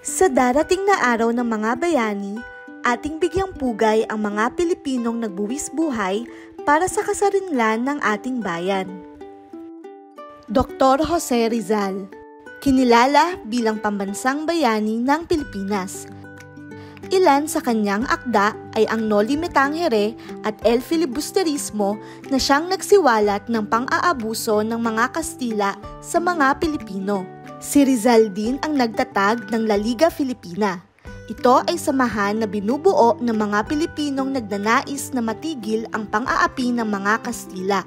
Sa darating na araw ng mga bayani, ating bigyang pugay ang mga Pilipinong nagbuwis buhay para sa kasarinlan ng ating bayan. Dr. Jose Rizal Kinilala bilang pambansang bayani ng Pilipinas. Ilan sa kanyang akda ay ang Noli Me Tangere at El Filibusterismo na siyang nagsiwalat ng pang-aabuso ng mga Kastila sa mga Pilipino. Si Rizal din ang nagtatag ng La Liga Filipina. Ito ay samahan na binubuo ng mga Pilipinong nagnanais na matigil ang pang-aapi ng mga Kastila.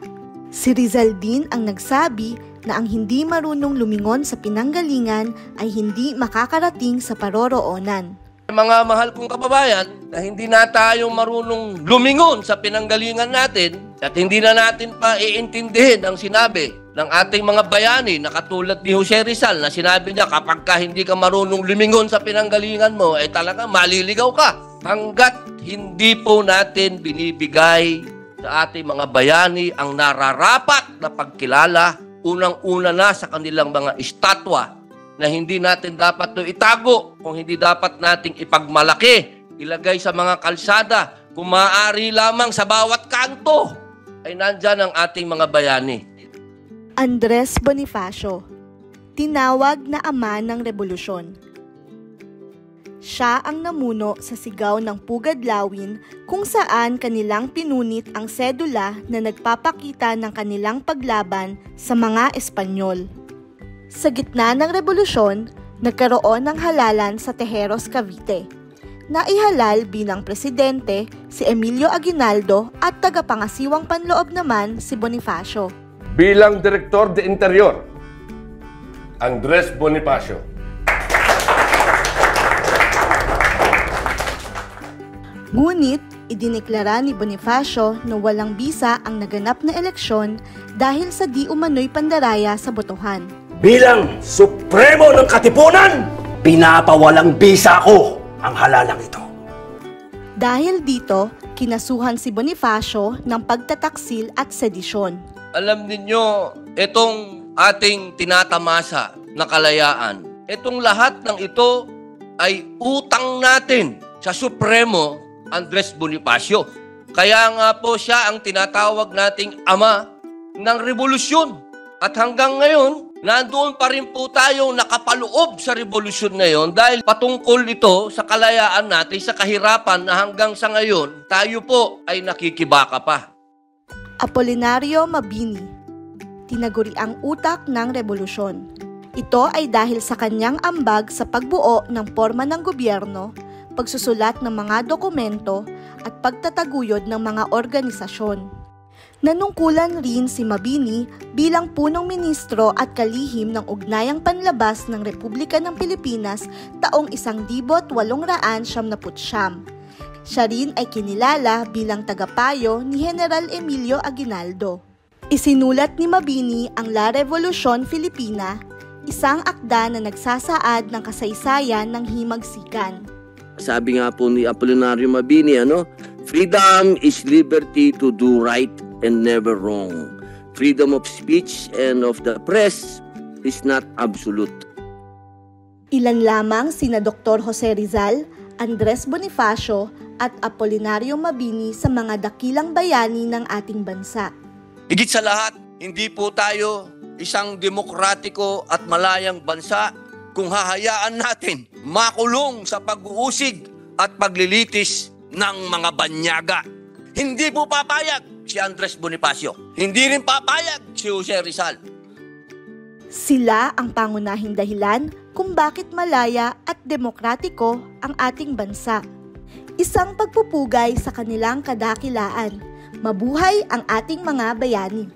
Si Rizal din ang nagsabi na ang hindi marunong lumingon sa pinanggalingan ay hindi makakarating sa paroroonan. Mga mahal kong kababayan, na hindi na tayo marunong lumingon sa pinanggalingan natin at hindi na natin pa iintindihin ang sinabi ng ating mga bayani na katulad ni Jose Rizal na sinabi niya kapag ka hindi ka marunong lumingon sa pinanggalingan mo, eh talaga maliligaw ka. Hanggat hindi po natin binibigay sa ating mga bayani ang nararapat na pagkilala unang-una na sa kanilang mga estatwa na hindi natin dapat to itago, kung hindi dapat nating ipagmalaki, ilagay sa mga kalsada, kung maaari lamang sa bawat kanto, ay nandyan ang ating mga bayani. Andres Bonifacio, tinawag na ama ng revolusyon siya ang namuno sa sigaw ng Pugad Lawin kung saan kanilang pinunit ang sedula na nagpapakita ng kanilang paglaban sa mga Espanyol. Sa gitna ng revolusyon, nagkaroon ng halalan sa Tejeros, Cavite. Naihalal bilang presidente si Emilio Aguinaldo at tagapangasiwang panloob naman si Bonifacio. Bilang Direktor de Interior, Andres Bonifacio Ngunit, idineklara ni Bonifacio na walang bisa ang naganap na eleksyon dahil sa di umano'y pandaraya sa botohan. Bilang Supremo ng Katipunan, pinapawalang bisa ko ang halalang ito. Dahil dito, kinasuhan si Bonifacio ng pagtataksil at sedisyon. Alam ninyo, itong ating tinatamasa na kalayaan, itong lahat ng ito ay utang natin sa Supremo Andres Bonifacio. Kaya nga po siya ang tinatawag nating ama ng revolusyon. At hanggang ngayon, nandoon pa rin po tayong nakapaloob sa revolusyon na yon dahil patungkol ito sa kalayaan natin, sa kahirapan na hanggang sa ngayon, tayo po ay nakikibaka pa. Apolinario Mabini Tinaguri ang utak ng revolusyon. Ito ay dahil sa kanyang ambag sa pagbuo ng forma ng gobyerno pagsusulat ng mga dokumento at pagtataguyod ng mga organisasyon. Nanungkulan rin si Mabini bilang punong ministro at kalihim ng ugnayang panlabas ng Republika ng Pilipinas taong 1879. Siya rin ay kinilala bilang tagapayo ni General Emilio Aguinaldo. Isinulat ni Mabini ang La Revolucion Filipina, isang akda na nagsasaad ng kasaysayan ng himagsikan. Sabi nga po ni Apolinario Mabini, ano, freedom is liberty to do right and never wrong. Freedom of speech and of the press is not absolute. Ilan lamang sina Dr. Jose Rizal, Andres Bonifacio at Apolinario Mabini sa mga dakilang bayani ng ating bansa. Higit sa lahat, hindi po tayo isang demokratiko at malayang bansa kung hahayaan natin makulong sa pag-uusig at paglilitis ng mga banyaga. Hindi po papayag si Andres Bonifacio. Hindi rin papayag si Jose Rizal. Sila ang pangunahing dahilan kung bakit malaya at demokratiko ang ating bansa. Isang pagpupugay sa kanilang kadakilaan. Mabuhay ang ating mga bayani.